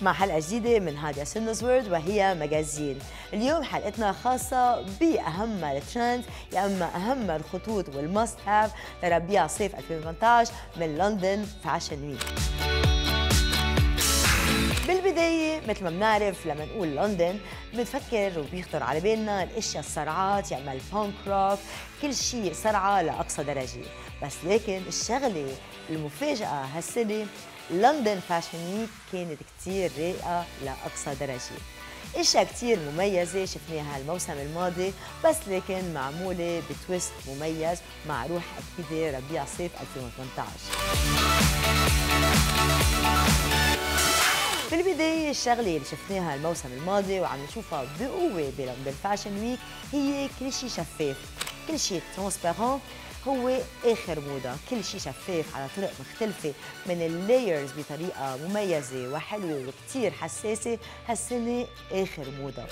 مع حلقة جديدة من هاديا Sinno's World وهي Magazine اليوم حلقتنا خاصة بأهم الترند يا أما أهم الخطوط وال must have لربيع صيف 2018 من London Fashion Week. بالبداية مثل ما بنعرف لما نقول لندن بنفكر وبيخطر على بالنا الأشياء الصرعات يا أما ال punk rock كل شيء صرعة لأقصى درجة. بس لكن الشغلة المفاجأة هالسنة London Fashion Week كانت كتير رايقة لأقصى درجة. إشياء كتير مميزة شفناها الموسم الماضي بس لكن معمولة ب twist مميز مع روح أكيدة ربيع صيف 2018 بالبداية الشغلة اللي شفناها الموسم الماضي وعم نشوفها بقوة ب London Fashion Week هي كل شيء شفاف كل شيء transparent هو آخر موضة. كل شيء شفاف على طرق مختلفة من ال layers بطريقة مميزة وحلوة وكثير حساسة. هالسنة آخر موضة.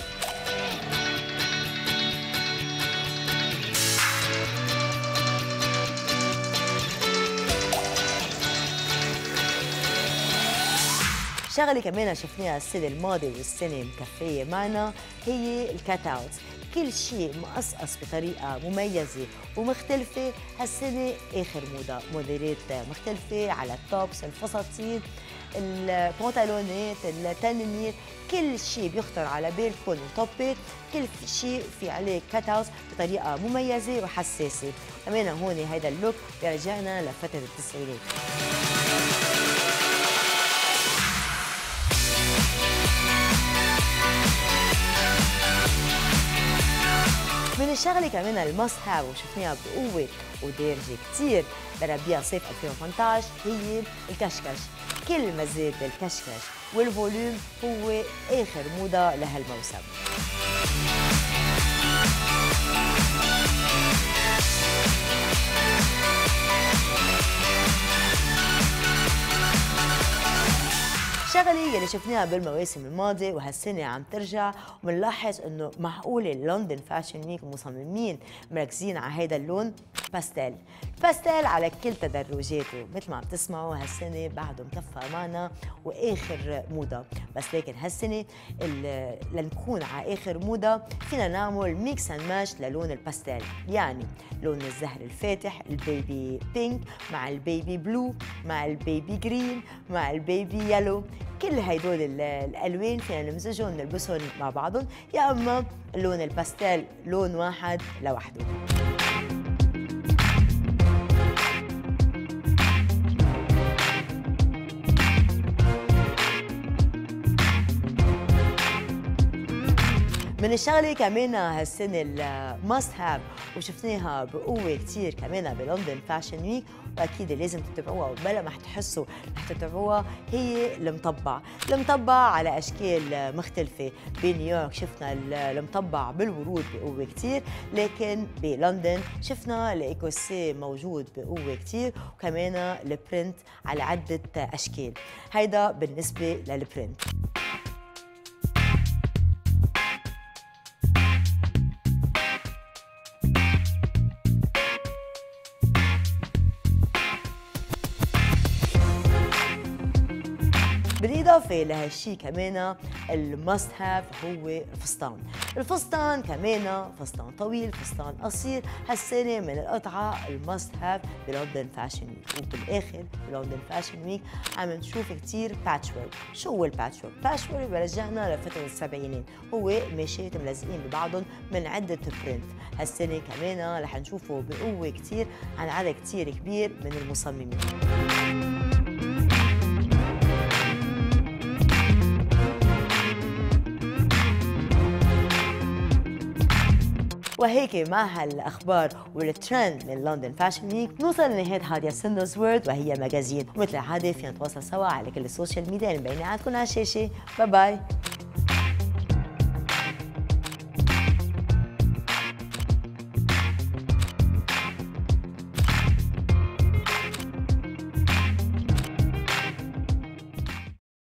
شغلة كمان شفناها السنة الماضية والسنة مكفيه معنا هي ال cut out كل شيء مقصقص بطريقة مميزة ومختلفة. هالسنة آخر موضه موديلات مختلفة على ال tops الفساتين البنطلونات التنانير كل شيء بيخطر على بالكم وطبت كل شيء في عليه cut بطريقة مميزة وحساسة. كمان هون هيدا ال look بيرجعنا لفترة التسعينات. الشغله كمان ال must have وشفناها بقوة ودارجة كثير لربيع صيف 2018 هي الكشكش. كل ما زاد الكشكش وال volume هو آخر موضة لهالموسم. الشغلة يلي شفناها بالمواسم الماضية وهالسنة عم ترجع وبنلاحظ إنه معقولة London Fashion Week مصممين مركزين على هيدا اللون. pastel pastel على كل تدرجاته مثل ما عم تسمعوا هالسنة بعده مكفى معنا وآخر موضة. بس لكن هالسنة لنكون على آخر موضة فينا نعمل mix and match للون الباستيل يعني لون الزهر الفاتح ال baby pink مع ال baby blue مع ال baby green مع ال baby yellow كل هدول الألوان فينا نمزجهم نلبسهم مع بعضهم. يا أما اللون الباستيل لون واحد لوحده. من الشغلة كمان هالسنة ال must have وشفناها بقوة كثير كمان ب London Fashion Week وأكيد لازم تتابعوها وبلا ما تحسوا رح تتابعوها هي المطبع، المطبع على أشكال مختلفة، بنيويورك شفنا المطبع بالورود بقوة كثير، لكن بلندن شفنا ال écossais موجود بقوة كثير وكمان ال print على عدة أشكال، هيدا بالنسبة لل print. بالإضافة لهالشي كمان ال must have هو الفستان. الفستان كمان فستان طويل فستان قصير هالسنة من القطعة ال must have ب London Fashion Week وبالآخر ب London Fashion Week عم نشوف كتير patchwork شو هو ال patchwork؟ patchwork برجعنا لفترة السبعينات. هو قماشات ملزقين ببعضهم من عدة print هالسنة كمان رح نشوفه بقوة كتير عن عدد كتير كبير من المصممين. وهيك مع هالأخبار والترند من London Fashion Week نوصل لنهاية هاديا Sinno's World وهي Magazine ومثل العادة فينا نتواصل سوا على كل ال social media اللي مبينه عندكم على الشاشه bye bye